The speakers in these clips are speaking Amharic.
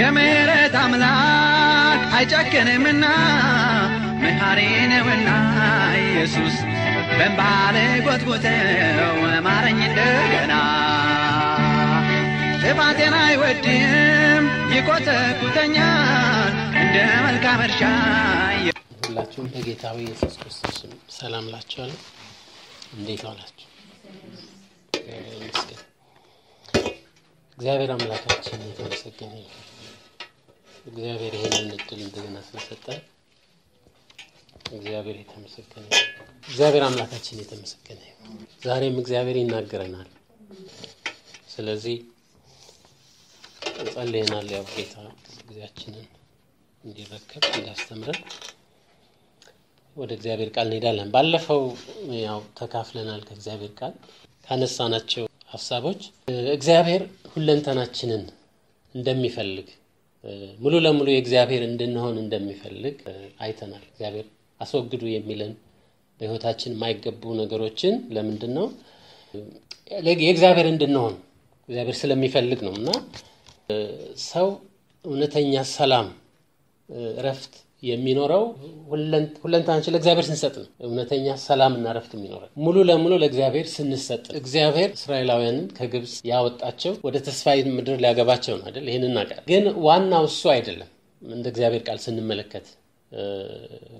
የምህረት አምላክ አይጨክንምና መሐሪ ነውና ኢየሱስ በእንባለ ጎትጉተው ማረኝ እንደገና ጥፋቴን አይወድም ይኮተኩተኛል እንደ መልካም እርሻ ሁላችሁም በጌታ በኢየሱስ ክርስቶስ ሰላም ላችኋለሁ። እንዴት ዋላችሁ? እግዚአብሔር አምላካችን የተመሰገነ ይሁን። እግዚአብሔር ይህንን እድል እንደገና ስለሰጠን እግዚአብሔር የተመሰገነ እግዚአብሔር አምላካችን የተመሰገነ ዛሬም እግዚአብሔር ይናገረናል። ስለዚህ ጸልየናል። ያው ጌታ ጊዜያችንን እንዲረከብ እንዲያስተምረን ወደ እግዚአብሔር ቃል እንሄዳለን። ባለፈው ያው ተካፍለናል ከእግዚአብሔር ቃል ካነሳናቸው ሀሳቦች እግዚአብሔር ሁለንተናችንን እንደሚፈልግ ሙሉ ለሙሉ የእግዚአብሔር እንድንሆን እንደሚፈልግ አይተናል። እግዚአብሔር አስወግዱ የሚለን በሕይወታችን የማይገቡ ነገሮችን ለምንድን ነው የእግዚአብሔር እንድንሆን እግዚአብሔር ስለሚፈልግ ነው እና ሰው እውነተኛ ሰላም፣ እረፍት የሚኖረው ሁለንተናችን ለእግዚአብሔር ስንሰጥ ነው። እውነተኛ ሰላምና እረፍት የሚኖረው ሙሉ ለሙሉ ለእግዚአብሔር ስንሰጥ። እግዚአብሔር እስራኤላውያንን ከግብፅ ያወጣቸው ወደ ተስፋይት ምድር ሊያገባቸው ነው አይደል? ይህን እናውቃለን። ግን ዋናው እሱ አይደለም። እንደ እግዚአብሔር ቃል ስንመለከት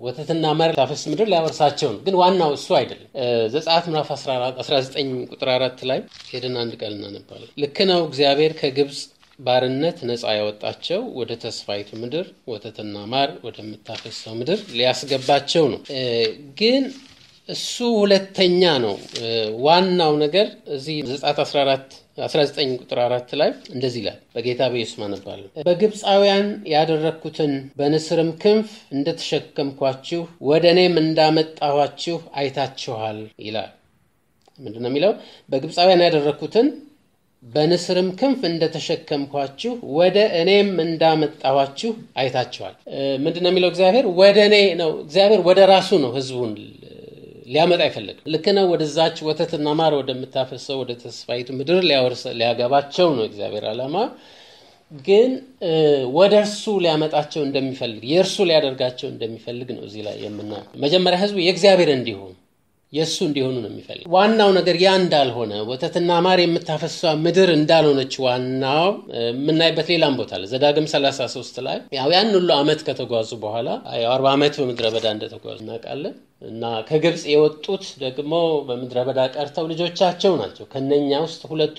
ወተትና ማር ታፈስ ምድር ሊያወርሳቸው ነው። ግን ዋናው እሱ አይደለም። ዘጸአት ምዕራፍ 19 ቁጥር አራት ላይ ሄደን አንድ ቃል እናነባለን። ልክ ነው እግዚአብሔር ከግብፅ ባርነት ነፃ ያወጣቸው ወደ ተስፋይቱ ምድር ወተትና ማር ወደምታፈሰው ምድር ሊያስገባቸው ነው። ግን እሱ ሁለተኛ ነው። ዋናው ነገር እዚህ ዘጸአት 14 19 ቁጥር አራት ላይ እንደዚህ ይላል። በጌታ በኢየሱስ አነባለሁ። በግብፃውያን ያደረግኩትን በንስርም ክንፍ እንደተሸከምኳችሁ ወደ እኔም እንዳመጣኋችሁ አይታችኋል ይላል። ምንድን ነው የሚለው? በግብፃውያን ያደረግኩትን በንስርም ክንፍ እንደተሸከምኳችሁ ወደ እኔም እንዳመጣኋችሁ አይታችኋል። ምንድን ነው የሚለው? እግዚአብሔር ወደ እኔ ነው። እግዚአብሔር ወደ ራሱ ነው ህዝቡን ሊያመጣ አይፈለግም። ልክ ነው። ወደዛች ወተትና ማር ወደምታፈሰው ወደ ተስፋይቱ ምድር ሊያገባቸው ነው እግዚአብሔር ዓላማ። ግን ወደ እርሱ ሊያመጣቸው እንደሚፈልግ የእርሱ ሊያደርጋቸው እንደሚፈልግ ነው እዚህ ላይ የምናየው። መጀመሪያ ህዝቡ የእግዚአብሔር እንዲሆኑ የእሱ እንዲሆኑ ነው የሚፈልግ። ዋናው ነገር ያ እንዳልሆነ ወተትና ማር የምታፈሷ ምድር እንዳልሆነች ዋናው የምናይበት ሌላም ቦታ አለ። ዘዳግም 33 ላይ ያው ያን ሁሉ ዓመት ከተጓዙ በኋላ አርባ ዓመት በምድረ በዳ እንደተጓዙ እናውቃለን። እና ከግብፅ የወጡት ደግሞ በምድረ በዳ ቀርተው ልጆቻቸው ናቸው። ከነኛ ውስጥ ሁለቱ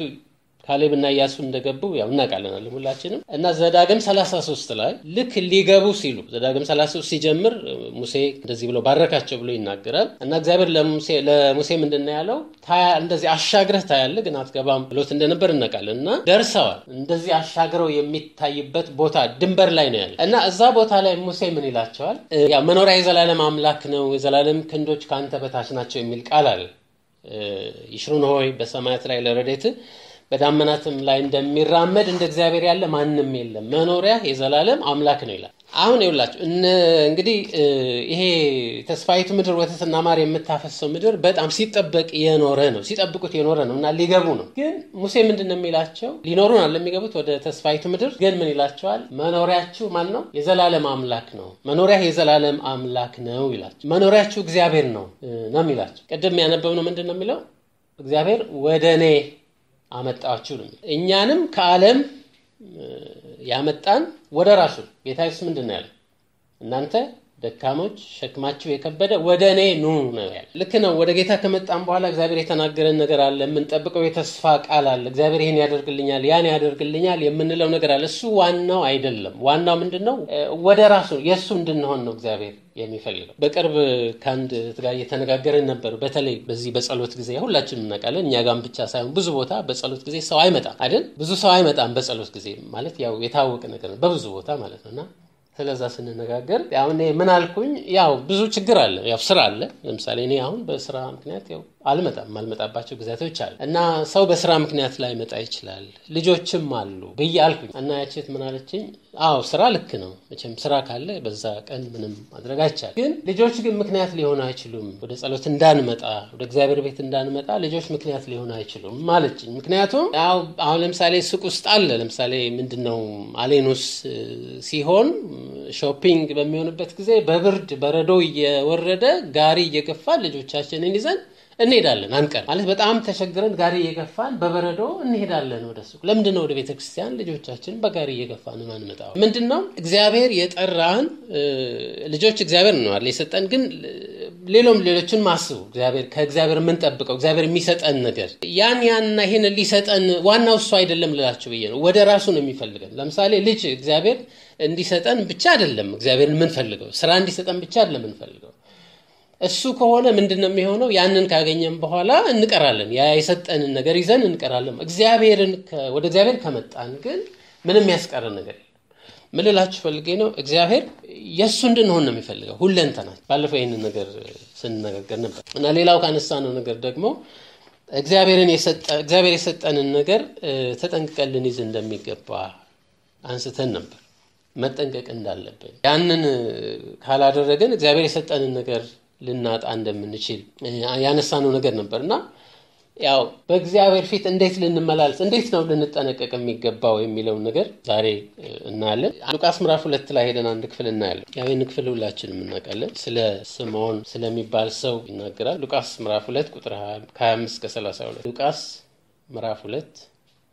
ካሌብና ኢያሱ እንደገቡ ያው እናውቃለን ሁላችንም። እና ዘዳግም 33 ላይ ልክ ሊገቡ ሲሉ ዘዳግም 33 ሲጀምር ሙሴ እንደዚህ ብሎ ባረካቸው ብሎ ይናገራል። እና እግዚአብሔር ለሙሴ ምንድን ነው ያለው? እንደዚህ አሻግረህ ታያለህ ግን አትገባም ብሎት እንደነበር እናውቃለን። እና ደርሰዋል። እንደዚህ አሻግረው የሚታይበት ቦታ ድንበር ላይ ነው ያለ እና እዛ ቦታ ላይ ሙሴ ምን ይላቸዋል? ያው መኖሪያ የዘላለም አምላክ ነው፣ የዘላለም ክንዶች ከአንተ በታች ናቸው የሚል ቃል አለ። ይሽሩን ሆይ በሰማያት ላይ ለረዴት በዳመናትም ላይ እንደሚራመድ እንደ እግዚአብሔር ያለ ማንም የለም፣ መኖሪያ የዘላለም አምላክ ነው ይላል። አሁን ይውላችሁ እንግዲህ ይሄ ተስፋይቱ ምድር ወተትና ማር የምታፈሰው ምድር በጣም ሲጠበቅ የኖረ ነው፣ ሲጠብቁት የኖረ ነው እና ሊገቡ ነው። ግን ሙሴ ምንድን ነው የሚላቸው? ሊኖሩ ነው ለሚገቡት ወደ ተስፋይቱ ምድር። ግን ምን ይላቸዋል? መኖሪያችሁ ማን ነው? የዘላለም አምላክ ነው። መኖሪያ የዘላለም አምላክ ነው ይላቸው። መኖሪያችሁ እግዚአብሔር ነው ነው የሚላቸው። ቅድም ያነበብነው ምንድን ነው የሚለው? እግዚአብሔር ወደ እኔ አመጣችሁ ነው። እኛንም ከዓለም ያመጣን ወደ ራሱ ጌታ ኢየሱስ ምንድን ነው ያለው? እናንተ ደካሞች ሸክማችሁ የከበደ ወደ እኔ ኑ ነው ያለ። ልክ ነው። ወደ ጌታ ከመጣን በኋላ እግዚአብሔር የተናገረን ነገር አለ። የምንጠብቀው የተስፋ ቃል አለ። እግዚአብሔር ይህን ያደርግልኛል፣ ያን ያደርግልኛል የምንለው ነገር አለ። እሱ ዋናው አይደለም። ዋናው ምንድን ነው? ወደ ራሱ የእሱ እንድንሆን ነው እግዚአብሔር የሚፈልገው። በቅርብ ከአንድ ጋር እየተነጋገርን ነበር። በተለይ በዚህ በጸሎት ጊዜ ሁላችንም እናውቃለን፣ እኛ ጋም ብቻ ሳይሆን ብዙ ቦታ በጸሎት ጊዜ ሰው አይመጣም አይደል? ብዙ ሰው አይመጣም በጸሎት ጊዜ ማለት ያው የታወቀ ነገር ነው፣ በብዙ ቦታ ማለት ነው እና ስለዛ ስንነጋገር አሁን ምን አልኩኝ? ያው ብዙ ችግር አለ፣ ያው ስራ አለ። ለምሳሌ እኔ አሁን በስራ ምክንያት ያው አልመጣም ማልመጣባቸው ጊዜያቶች አሉ እና ሰው በስራ ምክንያት ላይ መጣ ይችላል። ልጆችም አሉ ብዬ አልኩኝ እና ያቺ ሴት ምን አለችኝ? አዎ ስራ ልክ ነው መቼም ስራ ካለ በዛ ቀን ምንም ማድረግ አይቻልም። ግን ልጆች ግን ምክንያት ሊሆኑ አይችሉም። ወደ ጸሎት እንዳንመጣ ወደ እግዚአብሔር ቤት እንዳንመጣ ልጆች ምክንያት ሊሆኑ አይችሉም ማለችኝ። ምክንያቱም ያው አሁን ለምሳሌ ሱቅ ውስጥ አለ ለምሳሌ ምንድን ነው አሌኑስ ሲሆን shopping በሚሆንበት ጊዜ በብርድ በረዶ እየወረደ ጋሪ እየገፋ ልጆቻችንን ይዘን እንሄዳለን። አንቀር ማለት በጣም ተቸግረን ጋሪ እየገፋን በበረዶ እንሄዳለን ወደ ሱቅ። ለምንድን ነው ወደ ቤተ ክርስቲያን ልጆቻችን በጋሪ እየገፋን ማንመጣው? ምንድን ነው እግዚአብሔር የጠራን ልጆች እግዚአብሔር ነዋል የሰጠን ግን ሌሎም ሌሎችን ማስቡ እግዚአብሔር ከእግዚአብሔር የምንጠብቀው እግዚአብሔር የሚሰጠን ነገር ያን ያንና ይህን ሊሰጠን ዋናው እሱ አይደለም ልላችሁ ብዬ ነው። ወደ ራሱ ነው የሚፈልገን። ለምሳሌ ልጅ እግዚአብሔር እንዲሰጠን ብቻ አይደለም እግዚአብሔር የምንፈልገው፣ ስራ እንዲሰጠን ብቻ አይደለም የምንፈልገው እሱ ከሆነ ምንድን ነው የሚሆነው? ያንን ካገኘን በኋላ እንቀራለን። ያ የሰጠንን ነገር ይዘን እንቀራለን። እግዚአብሔርን ወደ እግዚአብሔር ከመጣን ግን ምንም ያስቀረን ነገር የለም። ፈልጌ ነው፣ እግዚአብሔር የእሱ እንድንሆን ነው የሚፈልገው ሁለንተናል። ባለፈው ይህንን ነገር ስንነጋገር ነበር እና ሌላው ካነሳነው ነገር ደግሞ እግዚአብሔርን እግዚአብሔር የሰጠንን ነገር ተጠንቅቀን ልንይዝ እንደሚገባ አንስተን ነበር መጠንቀቅ እንዳለብን ያንን ካላደረገን እግዚአብሔር የሰጠንን ነገር ልናጣ እንደምንችል ያነሳነው ነገር ነበር እና ያው በእግዚአብሔር ፊት እንዴት ልንመላለስ እንዴት ነው ልንጠነቀቅ የሚገባው የሚለውን ነገር ዛሬ እናያለን። ሉቃስ ምዕራፍ ሁለት ላይ ሄደን አንድ ክፍል እናያለን። ያው ይህን ክፍል ሁላችንም እናውቃለን። ስለ ስምዖን ስለሚባል ሰው ይናገራል። ሉቃስ ምዕራፍ ሁለት ቁጥር ከ25 እስከ 32 ሉቃስ ምዕራፍ ሁለት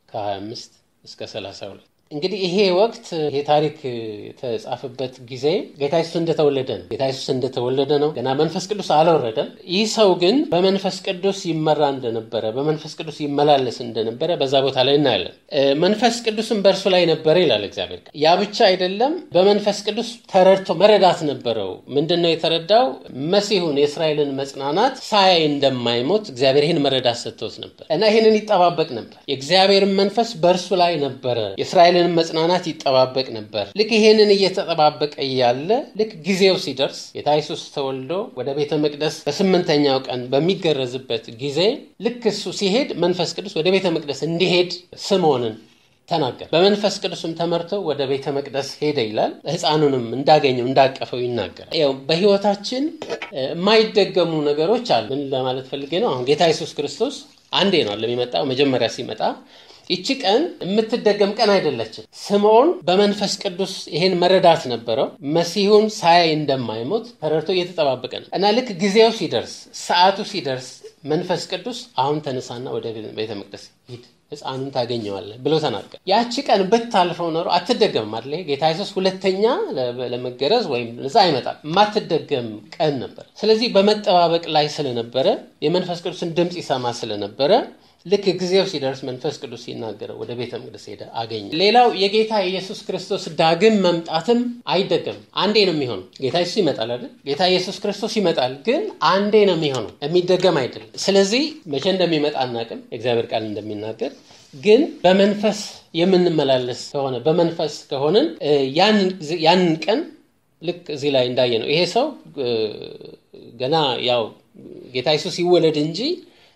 ከ25 እስከ 32 እንግዲህ ይሄ ወቅት ይሄ ታሪክ የተጻፈበት ጊዜ ጌታ ኢየሱስ እንደተወለደ ነው። ጌታ ኢየሱስ እንደተወለደ ነው። ገና መንፈስ ቅዱስ አልወረደም። ይህ ሰው ግን በመንፈስ ቅዱስ ይመራ እንደነበረ፣ በመንፈስ ቅዱስ ይመላለስ እንደነበረ በዛ ቦታ ላይ እናያለን። መንፈስ ቅዱስም በእርሱ ላይ ነበረ ይላል እግዚአብሔር። ያ ብቻ አይደለም፣ በመንፈስ ቅዱስ ተረድቶ መረዳት ነበረው። ምንድን ነው የተረዳው? መሲሁን የእስራኤልን መጽናናት ሳያይ እንደማይሞት እግዚአብሔር ይህን መረዳት ሰጥቶት ነበር እና ይህንን ይጠባበቅ ነበር። የእግዚአብሔርን መንፈስ በእርሱ ላይ ነበረ የእስራኤል መጽናናት ይጠባበቅ ነበር። ልክ ይሄንን እየተጠባበቀ እያለ ልክ ጊዜው ሲደርስ ጌታ ኢየሱስ ተወልዶ ወደ ቤተ መቅደስ በስምንተኛው ቀን በሚገረዝበት ጊዜ ልክ እሱ ሲሄድ መንፈስ ቅዱስ ወደ ቤተ መቅደስ እንዲሄድ ስምዖንን ተናገር። በመንፈስ ቅዱስም ተመርቶ ወደ ቤተ መቅደስ ሄደ ይላል። ሕፃኑንም እንዳገኘው እንዳቀፈው ይናገራል። ያው በሕይወታችን የማይደገሙ ነገሮች አሉ። ምን ለማለት ፈልጌ ነው? አሁን ጌታ ኢየሱስ ክርስቶስ አንዴ ነው ለሚመጣው መጀመሪያ ሲመጣ ይቺ ቀን የምትደገም ቀን አይደለችም። ስምዖን በመንፈስ ቅዱስ ይሄን መረዳት ነበረው። መሲሁን ሳያይ እንደማይሞት ተረድቶ እየተጠባበቀ ነው እና ልክ ጊዜው ሲደርስ፣ ሰዓቱ ሲደርስ መንፈስ ቅዱስ አሁን ተነሳና ወደ ቤተ መቅደስ ሂድ ሕፃኑን ታገኘዋለህ ብሎ ተናገር። ያቺ ቀን ብታልፈው ኖሮ አትደገምም አይደል? ጌታ ኢየሱስ ሁለተኛ ለመገረዝ ወይም እዛ አይመጣም። የማትደገም ቀን ነበር። ስለዚህ በመጠባበቅ ላይ ስለነበረ የመንፈስ ቅዱስን ድምፅ ይሰማ ስለነበረ ልክ ጊዜው ሲደርስ መንፈስ ቅዱስ ሲናገረው ወደ ቤተ መቅደስ ሄደ አገኘ። ሌላው የጌታ ኢየሱስ ክርስቶስ ዳግም መምጣትም አይደገምም። አንዴ ነው የሚሆነው። ጌታ ኢየሱስ ይመጣል አይደል? ጌታ ኢየሱስ ክርስቶስ ይመጣል፣ ግን አንዴ ነው የሚሆነው፣ የሚደገም አይደለም። ስለዚህ መቼ እንደሚመጣ አናውቅም። የእግዚአብሔር ቃል እንደሚናገር ግን በመንፈስ የምንመላለስ ከሆነ በመንፈስ ከሆንን ያንን ቀን ልክ እዚህ ላይ እንዳየ ነው። ይሄ ሰው ገና ያው ጌታ ኢየሱስ ይወለድ እንጂ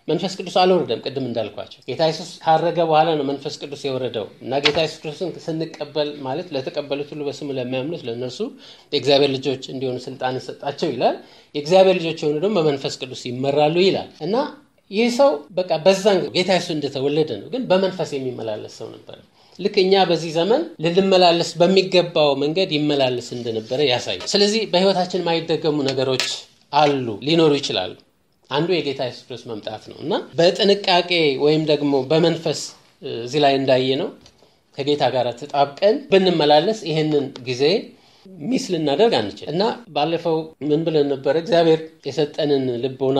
መንፈስ ቅዱስ አልወረደም። ቅድም እንዳልኳቸው ጌታ ኢየሱስ ካረገ በኋላ ነው መንፈስ ቅዱስ የወረደው እና ጌታ ኢየሱስ ክርስቶስን ስንቀበል ማለት ለተቀበሉት ሁሉ በስሙ ለሚያምኑት ለእነርሱ የእግዚአብሔር ልጆች እንዲሆኑ ስልጣን ሰጣቸው ይላል። የእግዚአብሔር ልጆች የሆኑ ደግሞ በመንፈስ ቅዱስ ይመራሉ ይላል እና ይህ ሰው በቃ በዛን ጌታ ኢየሱስ እንደተወለደ ነው፣ ግን በመንፈስ የሚመላለስ ሰው ነበረ። ልክ እኛ በዚህ ዘመን ልንመላለስ በሚገባው መንገድ ይመላለስ እንደነበረ ያሳያል። ስለዚህ በሕይወታችን የማይደገሙ ነገሮች አሉ፣ ሊኖሩ ይችላሉ። አንዱ የጌታ ኢየሱስ ክርስቶስ መምጣት ነው እና በጥንቃቄ ወይም ደግሞ በመንፈስ እዚህ ላይ እንዳየ ነው ከጌታ ጋር ተጣብቀን ብንመላለስ ይህንን ጊዜ ሚስ ልናደርግ አንችል እና ባለፈው ምን ብለን ነበረ? እግዚአብሔር የሰጠንን ልቦና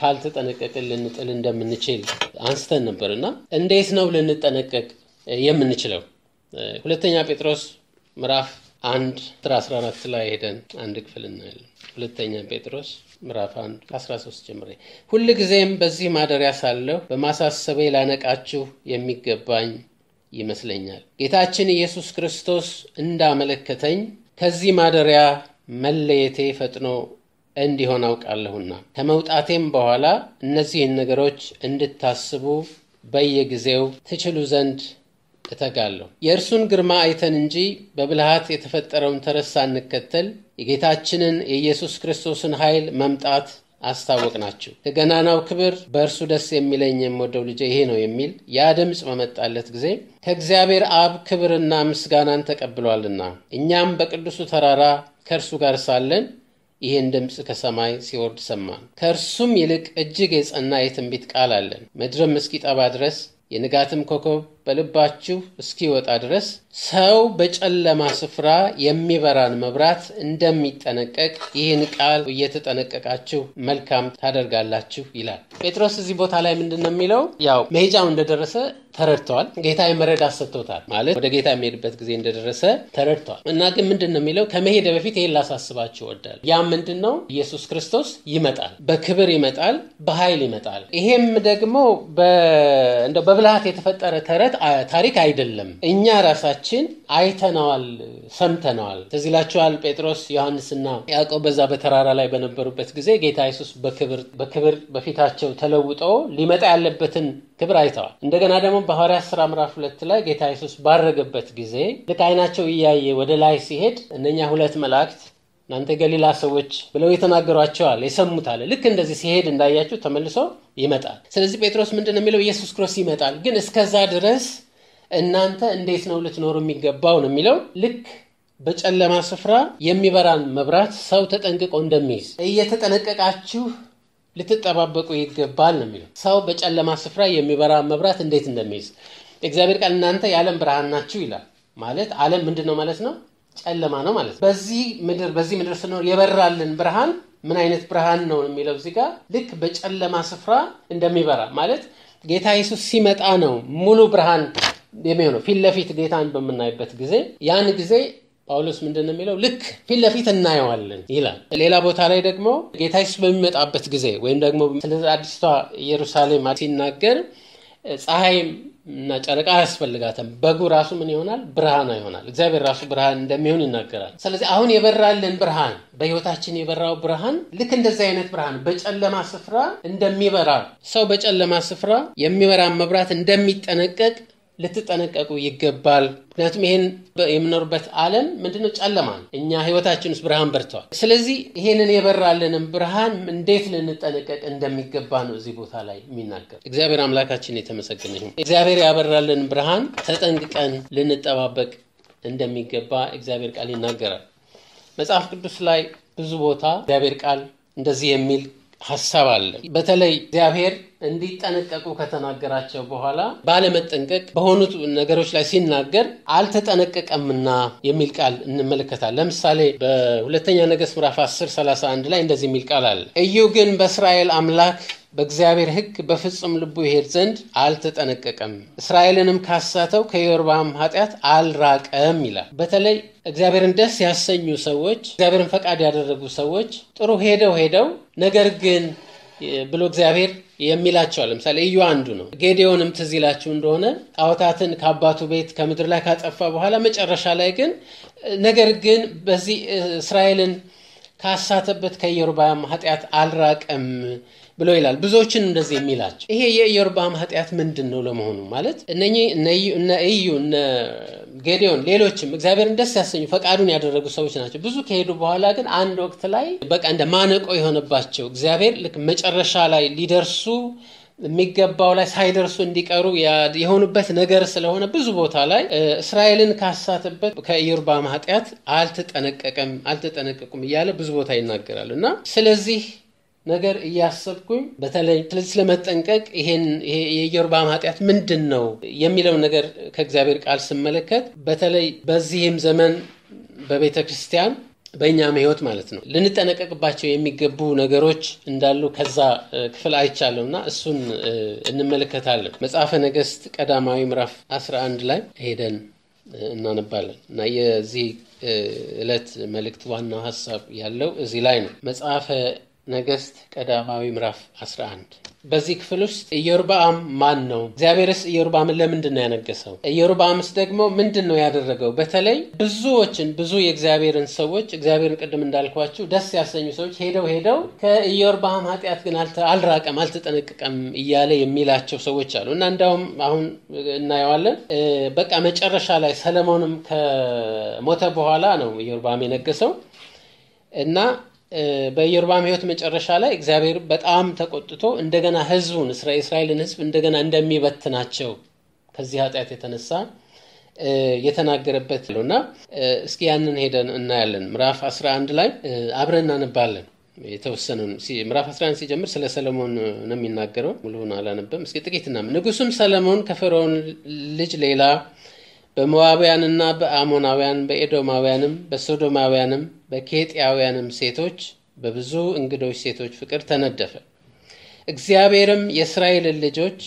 ካልተጠነቀቅን ልንጥል እንደምንችል አንስተን ነበር እና እንዴት ነው ልንጠነቀቅ የምንችለው? ሁለተኛ ጴጥሮስ ምዕራፍ አንድ ቁጥር 14 ላይ ሄደን አንድ ክፍል እናያለን። ሁለተኛ ጴጥሮስ ምዕራፍ 1 ከ13 ጀምሬ ሁል ጊዜም በዚህ ማደሪያ ሳለሁ በማሳሰቤ ላነቃችሁ የሚገባኝ ይመስለኛል። ጌታችን ኢየሱስ ክርስቶስ እንዳመለከተኝ ከዚህ ማደሪያ መለየቴ ፈጥኖ እንዲሆን አውቃለሁና ከመውጣቴም በኋላ እነዚህን ነገሮች እንድታስቡ በየጊዜው ትችሉ ዘንድ እተጋለሁ። የእርሱን ግርማ አይተን እንጂ በብልሃት የተፈጠረውን ተረት ሳንከተል የጌታችንን የኢየሱስ ክርስቶስን ኃይል መምጣት አስታወቅናችሁ። ከገናናው ክብር በእርሱ ደስ የሚለኝ የምወደው ልጄ ይሄ ነው የሚል ያ ድምፅ በመጣለት ጊዜ ከእግዚአብሔር አብ ክብርና ምስጋናን ተቀብሏልና እኛም በቅዱሱ ተራራ ከእርሱ ጋር ሳለን ይህን ድምፅ ከሰማይ ሲወርድ ሰማን። ከእርሱም ይልቅ እጅግ የጸና የትንቢት ቃል አለን። ምድርም እስኪጠባ ድረስ የንጋትም ኮከብ በልባችሁ እስኪወጣ ድረስ ሰው በጨለማ ስፍራ የሚበራን መብራት እንደሚጠነቀቅ ይህን ቃል እየተጠነቀቃችሁ መልካም ታደርጋላችሁ ይላል። ጴጥሮስ እዚህ ቦታ ላይ ምንድን ነው የሚለው? ያው መሄጃው እንደደረሰ ተረድተዋል። ጌታ የመረዳት ሰጥቶታል። ማለት ወደ ጌታ የሚሄድበት ጊዜ እንደደረሰ ተረድተዋል። እና ግን ምንድን ነው የሚለው? ከመሄደ በፊት ይህን ላሳስባችሁ እወዳለሁ። ያም ምንድን ነው? ኢየሱስ ክርስቶስ ይመጣል፣ በክብር ይመጣል፣ በኃይል ይመጣል። ይሄም ደግሞ በብልሃት የተፈጠረ ተረት ታሪክ አይደለም። እኛ ራሳችን አይተነዋል፣ ሰምተነዋል። ትዝ ይላችኋል ጴጥሮስ ዮሐንስና ያዕቆብ በዛ በተራራ ላይ በነበሩበት ጊዜ ጌታ ኢየሱስ በክብር በፊታቸው ተለውጦ ሊመጣ ያለበትን ክብር አይተዋል። እንደገና ደግሞ በሐዋርያት ሥራ ምዕራፍ ሁለት ላይ ጌታ ኢየሱስ ባረገበት ጊዜ ልክ አይናቸው እያየ ወደ ላይ ሲሄድ እነኛ ሁለት መላእክት እናንተ ገሊላ ሰዎች ብለው የተናገሯቸዋል የሰሙታል። ልክ እንደዚህ ሲሄድ እንዳያችሁ ተመልሶ ይመጣል። ስለዚህ ጴጥሮስ ምንድን ነው የሚለው? ኢየሱስ ክርስቶስ ይመጣል፣ ግን እስከዛ ድረስ እናንተ እንዴት ነው ልትኖሩ የሚገባው ነው የሚለው። ልክ በጨለማ ስፍራ የሚበራን መብራት ሰው ተጠንቅቆ እንደሚይዝ እየተጠነቀቃችሁ ልትጠባበቁ ይገባል ነው የሚለው። ሰው በጨለማ ስፍራ የሚበራ መብራት እንዴት እንደሚይዝ እግዚአብሔር ቃል እናንተ የዓለም ብርሃን ናችሁ ይላል። ማለት ዓለም ምንድን ነው ማለት ነው? ጨለማ ነው ማለት ነው። በዚህ ምድር በዚህ ምድር ስንኖር የበራልን ብርሃን ምን አይነት ብርሃን ነው የሚለው እዚህ ጋር ልክ በጨለማ ስፍራ እንደሚበራ ማለት ጌታ ኢየሱስ ሲመጣ ነው ሙሉ ብርሃን የሚሆነው። ፊት ለፊት ጌታን በምናይበት ጊዜ ያን ጊዜ ጳውሎስ ምንድን ነው የሚለው? ልክ ፊት ለፊት እናየዋለን ይላል። ሌላ ቦታ ላይ ደግሞ ጌታ ኢየሱስ በሚመጣበት ጊዜ ወይም ደግሞ ስለ አዲስቷ ኢየሩሳሌም ሲናገር ፀሐይም እና ጨረቃ አያስፈልጋትም። በጉ ራሱ ምን ይሆናል? ብርሃኗ ይሆናል። እግዚአብሔር ራሱ ብርሃን እንደሚሆን ይናገራል። ስለዚህ አሁን የበራልን ብርሃን በሕይወታችን የበራው ብርሃን ልክ እንደዚህ አይነት ብርሃን በጨለማ ስፍራ እንደሚበራ ሰው በጨለማ ስፍራ የሚበራን መብራት እንደሚጠነቀቅ ልትጠነቀቁ ይገባል። ምክንያቱም ይህን የምኖርበት ዓለም ምንድነው? ጨለማ ነው። እኛ ህይወታችን ውስጥ ብርሃን በርተዋል። ስለዚህ ይህንን የበራልንም ብርሃን እንዴት ልንጠነቀቅ እንደሚገባ ነው እዚህ ቦታ ላይ የሚናገር። እግዚአብሔር አምላካችን የተመሰገነ ይሁን። እግዚአብሔር ያበራልን ብርሃን ተጠንቅቀን ልንጠባበቅ እንደሚገባ እግዚአብሔር ቃል ይናገራል። መጽሐፍ ቅዱስ ላይ ብዙ ቦታ እግዚአብሔር ቃል እንደዚህ የሚል ሀሳብ አለ። በተለይ እግዚአብሔር እንዲጠነቀቁ ከተናገራቸው በኋላ ባለመጠንቀቅ በሆኑት ነገሮች ላይ ሲናገር አልተጠነቀቀምና የሚል ቃል እንመለከታል። ለምሳሌ በሁለተኛ ነገሥት ምዕራፍ 10 31 ላይ እንደዚህ የሚል ቃል አለ። እዩ ግን በእስራኤል አምላክ በእግዚአብሔር ሕግ በፍጹም ልቡ ይሄድ ዘንድ አልተጠነቀቀም፣ እስራኤልንም ካሳተው ከኢዮርብዓም ኃጢአት አልራቀም ይላል። በተለይ እግዚአብሔርን ደስ ያሰኙ ሰዎች፣ እግዚአብሔርን ፈቃድ ያደረጉ ሰዎች ጥሩ ሄደው ሄደው ነገር ግን ብሎ እግዚአብሔር የሚላቸዋል። ለምሳሌ እዩ አንዱ ነው። ጌዴዎንም ትዝ ይላችሁ እንደሆነ ጣዖታትን ከአባቱ ቤት ከምድር ላይ ካጠፋ በኋላ መጨረሻ ላይ ግን ነገር ግን በዚህ እስራኤልን ካሳተበት ከኢዮርብዓም ኃጢአት አልራቀም ብሎ ይላል። ብዙዎችን እንደዚህ የሚላቸው ይሄ የኢዮርብዓም ኃጢአት ምንድን ነው ለመሆኑ? ማለት እነ እዩ እነ ጌዴዎን ሌሎችም እግዚአብሔርን ደስ ያሰኙ ፈቃዱን ያደረጉ ሰዎች ናቸው። ብዙ ከሄዱ በኋላ ግን አንድ ወቅት ላይ በቃ እንደ ማነቆ የሆነባቸው እግዚአብሔር ልክ መጨረሻ ላይ ሊደርሱ የሚገባው ላይ ሳይደርሱ እንዲቀሩ የሆኑበት ነገር ስለሆነ ብዙ ቦታ ላይ እስራኤልን ካሳተበት ከኢዮርብዓም ኃጢአት አልተጠነቀቀም አልተጠነቀቁም እያለ ብዙ ቦታ ይናገራል እና ስለዚህ ነገር እያሰብኩኝ በተለይ ስለመጠንቀቅ ይሄን የኢዮርብዓም ኃጢአት ምንድን ነው የሚለው ነገር ከእግዚአብሔር ቃል ስመለከት በተለይ በዚህም ዘመን በቤተ ክርስቲያን በእኛም ሕይወት ማለት ነው ልንጠነቀቅባቸው የሚገቡ ነገሮች እንዳሉ ከዛ ክፍል አይቻለሁ እና እሱን እንመለከታለን። መጽሐፈ ነገሥት ቀዳማዊ ምዕራፍ 11 ላይ ሄደን እናነባለን እና የዚህ ዕለት መልእክት ዋናው ሀሳብ ያለው እዚህ ላይ ነው። መጽሐፈ ነገሥት ቀዳማዊ ምዕራፍ 11 በዚህ ክፍል ውስጥ ኢዮርብዓም ማን ነው? እግዚአብሔርስ ኢዮርብዓምን ለምንድን ነው ያነገሰው? ኢዮርብዓምስ ደግሞ ምንድን ነው ያደረገው? በተለይ ብዙዎችን ብዙ የእግዚአብሔርን ሰዎች እግዚአብሔርን ቅድም እንዳልኳችሁ ደስ ያሰኙ ሰዎች ሄደው ሄደው ከኢዮርብዓም ኃጢአት ግን አልራቀም፣ አልተጠነቀቀም እያለ የሚላቸው ሰዎች አሉ እና እንዲያውም አሁን እናየዋለን። በቃ መጨረሻ ላይ ሰለሞንም ከሞተ በኋላ ነው ኢዮርብዓም የነገሰው እና በኢዮርብዓም ሕይወት መጨረሻ ላይ እግዚአብሔር በጣም ተቆጥቶ እንደገና ሕዝቡን እስራኤልን ሕዝብ እንደገና እንደሚበትናቸው ከዚህ ኃጢአት የተነሳ የተናገረበት ነው እና እስኪ ያንን ሄደን እናያለን። ምዕራፍ 11 ላይ አብረን እናነባለን። የተወሰነውን ምዕራፍ 11 ሲጀምር ስለ ሰለሞን ነው የሚናገረው። ሙሉውን አላነበም። እስኪ ጥቂት ንጉሱም ሰለሞን ከፈርዖን ልጅ ሌላ በሞዓባውያንና በአሞናውያን በኤዶማውያንም በሶዶማውያንም በኬጢያውያንም ሴቶች በብዙ እንግዶች ሴቶች ፍቅር ተነደፈ። እግዚአብሔርም የእስራኤልን ልጆች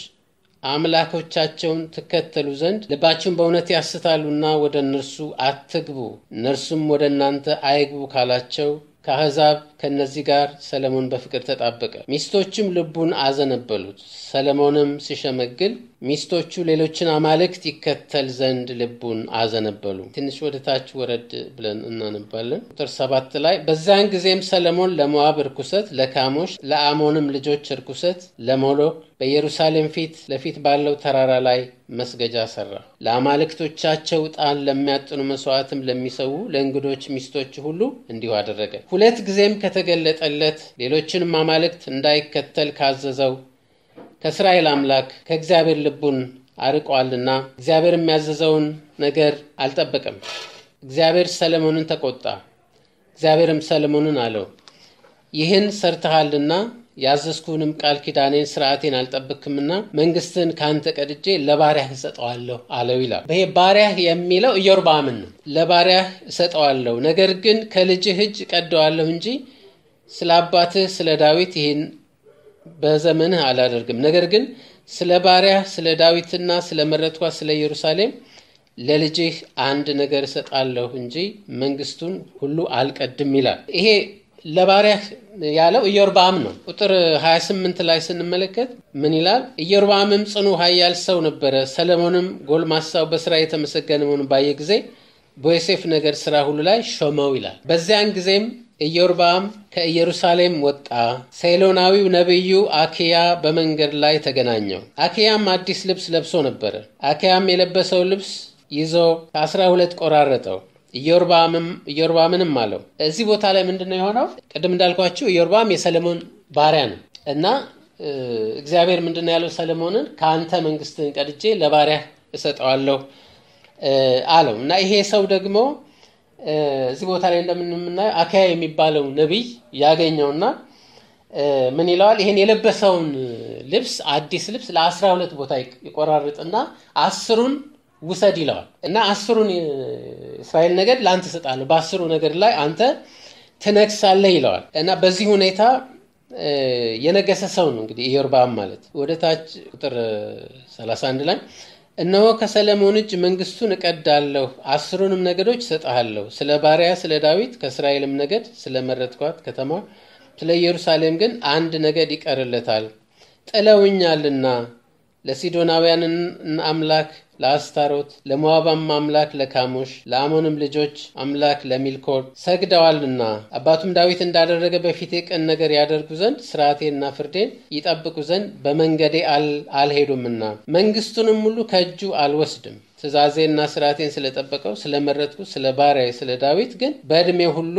አምላኮቻቸውን ትከተሉ ዘንድ ልባችሁን በእውነት ያስታሉና ወደ እነርሱ አትግቡ፣ እነርሱም ወደ እናንተ አይግቡ ካላቸው ከአሕዛብ ከእነዚህ ጋር ሰለሞን በፍቅር ተጣበቀ። ሚስቶቹም ልቡን አዘነበሉት። ሰለሞንም ሲሸመግል ሚስቶቹ ሌሎችን አማልክት ይከተል ዘንድ ልቡን አዘነበሉ። ትንሽ ወደ ታች ወረድ ብለን እናነባለን። ቁጥር ሰባት ላይ በዚያን ጊዜም ሰለሞን ለሞዓብ እርኩሰት፣ ለካሞሽ ለአሞንም ልጆች እርኩሰት፣ ለሞሎክ በኢየሩሳሌም ፊት ለፊት ባለው ተራራ ላይ መስገጃ ሰራ። ለአማልክቶቻቸው ዕጣን ለሚያጥኑ መስዋዕትም ለሚሰዉ ለእንግዶች ሚስቶች ሁሉ እንዲሁ አደረገ። ሁለት ጊዜም ከተገለጠለት ሌሎችንም አማልክት እንዳይከተል ካዘዘው ከእስራኤል አምላክ ከእግዚአብሔር ልቡን አርቋልና እግዚአብሔር የሚያዘዘውን ነገር አልጠበቀም። እግዚአብሔር ሰለሞንን ተቆጣ። እግዚአብሔርም ሰለሞንን አለው ይህን ሰርተሃልና ያዘዝኩህንም ቃል ኪዳኔን ስርዓቴን አልጠብክምና መንግስትን ከአንተ ቀድጄ ለባሪያህ እሰጠዋለሁ አለው ይላል። ይሄ ባሪያህ የሚለው ኢዮርብዓምን ነው። ለባሪያህ እሰጠዋለሁ፣ ነገር ግን ከልጅህ እጅ ቀደዋለሁ እንጂ ስለ አባትህ ስለ ዳዊት ይህን በዘመንህ አላደርግም። ነገር ግን ስለ ባሪያህ ስለ ዳዊትና ስለ መረጥኳት ስለ ኢየሩሳሌም ለልጅህ አንድ ነገር እሰጣለሁ እንጂ መንግስቱን ሁሉ አልቀድም ይላል። ይሄ ለባሪያህ ያለው ኢዮርብዓም ነው። ቁጥር 28 ላይ ስንመለከት ምን ይላል? ኢዮርብዓምም ጽኑ ኃያል ሰው ነበረ። ሰለሞንም ጎልማሳው በስራ የተመሰገነ መሆኑን ባየ ጊዜ በዮሴፍ ነገር ስራ ሁሉ ላይ ሾመው ይላል። በዚያን ጊዜም ኢዮርብዓም ከኢየሩሳሌም ወጣ። ሴሎናዊው ነቢዩ አኪያ በመንገድ ላይ ተገናኘው። አኪያም አዲስ ልብስ ለብሶ ነበረ። አኪያም የለበሰው ልብስ ይዞ ከአስራ ሁለት ቆራረጠው። ኢዮርብዓምንም አለው። እዚህ ቦታ ላይ ምንድን ነው የሆነው? ቅድም እንዳልኳችሁ ኢዮርብዓም የሰለሞን ባሪያ ነው እና እግዚአብሔር ምንድን ነው ያለው ሰለሞንን ከአንተ መንግስትን ቀድጄ ለባሪያ እሰጠዋለሁ አለው እና ይሄ ሰው ደግሞ እዚህ ቦታ ላይ እንደምናየው አካያ የሚባለው ነቢይ ያገኘውና ምን ይለዋል? ይሄን የለበሰውን ልብስ አዲስ ልብስ ለአስራ ሁለት ቦታ ይቆራርጥና አስሩን ውሰድ ይለዋል እና አስሩን እስራኤል ነገድ ለአንተ እሰጣለሁ፣ በአስሩ ነገድ ላይ አንተ ትነግሳለህ ይለዋል እና በዚህ ሁኔታ የነገሰ ሰው ነው እንግዲህ ኢዮርብዓም ማለት። ወደ ታች ቁጥር 31 ላይ እነሆ ከሰለሞን እጅ መንግስቱን እቀዳለሁ፣ አስሩንም ነገዶች እሰጥሃለሁ። ስለ ባሪያ ስለ ዳዊት ከእስራኤልም ነገድ ስለ መረጥኳት ከተማ ስለ ኢየሩሳሌም ግን አንድ ነገድ ይቀርለታል፣ ጥለውኛልና ለሲዶናውያን አምላክ ለአስታሮት ለሞዓባም አምላክ ለካሞሽ ለአሞንም ልጆች አምላክ ለሚልኮል ሰግደዋልና አባቱም ዳዊት እንዳደረገ በፊቴ ቅን ነገር ያደርጉ ዘንድ ስርዓቴንና ፍርዴን ይጠብቁ ዘንድ በመንገዴ አልሄዱምና መንግስቱንም ሁሉ ከእጁ አልወስድም። ትእዛዜና ስርዓቴን ስለጠበቀው ስለመረጥኩ ስለ ባሪያዬ ስለ ዳዊት ግን በዕድሜ ሁሉ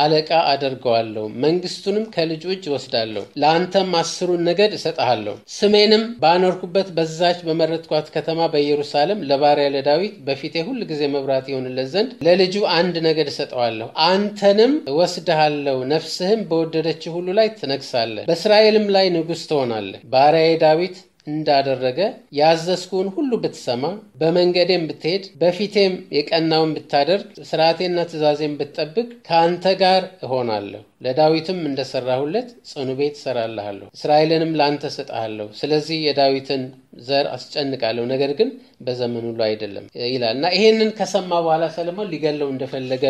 አለቃ አደርገዋለሁ፣ መንግስቱንም ከልጁ እጅ ወስዳለሁ። ለአንተም አስሩን ነገድ እሰጥሃለሁ። ስሜንም ባኖርኩበት በዛች በመረጥኳት ከተማ በኢየሩሳሌም ለባሪያ ለዳዊት በፊቴ ሁል ጊዜ መብራት ይሆንለት ዘንድ ለልጁ አንድ ነገድ እሰጠዋለሁ። አንተንም እወስድሃለሁ፣ ነፍስህም በወደደችው ሁሉ ላይ ትነግሳለህ፣ በእስራኤልም ላይ ንጉሥ ትሆናለህ። ባሪያዬ ዳዊት እንዳደረገ ያዘዝኩን ሁሉ ብትሰማ በመንገዴም ብትሄድ በፊቴም የቀናውን ብታደርግ ስርዓቴና ትእዛዜን ብትጠብቅ ከአንተ ጋር እሆናለሁ። ለዳዊትም እንደሰራሁለት ጽኑ ቤት እሰራልሃለሁ፣ እስራኤልንም ለአንተ እሰጥሃለሁ። ስለዚህ የዳዊትን ዘር አስጨንቃለሁ፣ ነገር ግን በዘመኑ ላይ አይደለም ይላል እና ይሄንን ከሰማ በኋላ ሰለሞን ሊገለው እንደፈለገ